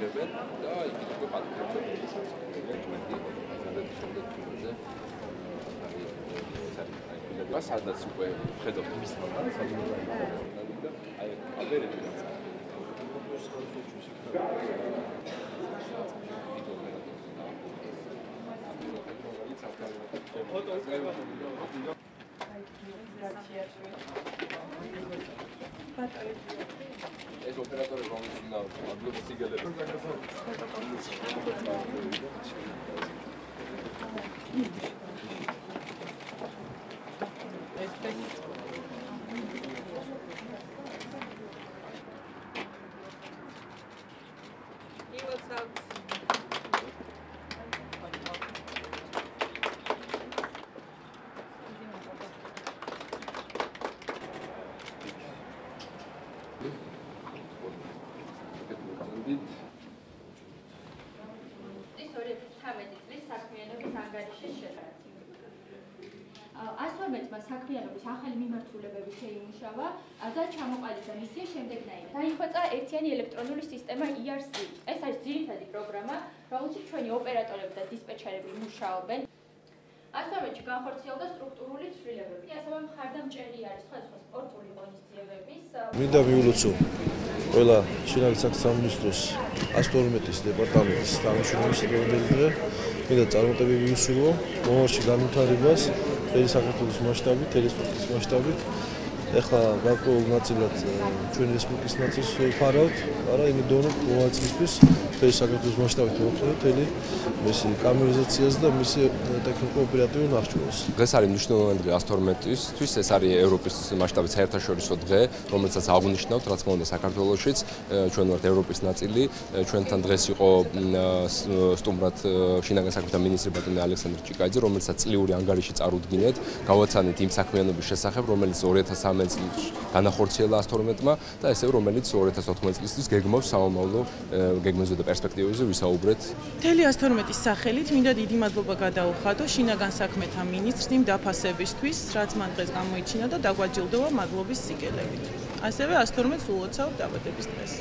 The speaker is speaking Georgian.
იღებენ და უკვე პატკერებს დოკუმენტი სადაც შემდეგ ფილმზე არის სადაც უკვე ხედავთ მის თვალს სადაც აი აბერები რაც ფოტო ეს ოპერატორი რომელიც უნდა აგლოს სიგელები ის 2013 წლის საქმიანობის ანგარიშის შესახებ. 112-მა საქმიანობის ახალი მიმართულებები შეიმუშავა და ჩამოყალიბდა მისია შემდეგნაირად. დაიხვეწა ერთიანი ელექტრონული სისტემა ERC. ეს არის ძირითადი პროგრამა, რომელშიც ჩვენი ოპერატორები და დისპეჩერები მუშაობენ. 112-ში განხორციელდა სტრუქტურული ცვლილებები. ასევე მხარდამჭერი არის სხვადასხვა სპორტული ღონისძიებების მინდა მიულოცო ყველა შინაგან სამინისტროს 112-ის დეპარტამენტის თანამშრომლის დროინდელი მინდა წარმატებები ვისურვო მომავალში განვითარებას მთელი საქართველოს მასშტაბით, ტელესპორტის მასშტაბით. ეხლა გარკვეულ ნაწილად ჩვენი რესპუბლიკის ნაწილს ვფარავთ, არა იმედოვნ მომავალისთვის მთელი საქართველოს მასშტაბით მოხდა მთელი მისი კამერიზაციას და მისი ტექნიკურ-ოპერატიულ ნახჭევას. დღეს არის მნიშვნელოვანი დღე 112-ისთვის, ეს არის ევროპის მასშტაბით საერთაშორისო დღე, რომელსაც აღნიშნავთ, რაც მომდა საქართველოსშიც, ჩვენ ვართ ევროპის ნაწილი, ჩვენთან დღეს იყო სტუმრად შინაგან საქმეთა მინისტრი ბატონი ალექსანდრე ჭიკაიძე, რომელსაც წლიური ანგარიში წარუდგინეთ, გავაცანით იმ საქმიანობის შესახებ, რომელიც 2013 წელს განახორციელა 112-მა და ესეც რომელიც 2014 წლის გეგმავს სამომავლო გეგმაზე და პერსპექტივებზე ვისაუბრეთ. მთელი 112-ის სახელით მინდა დიდი მადლობა გადაუხადო შინაგან საქმეთა მინისტრს იმ დაფასებისთვის, რაც მან დღეს გამოიჩინა და დაგვაჯილდოვა მადლობის სიგელებით. ასევე 112-ს ულოცავ დაბადების დღეს.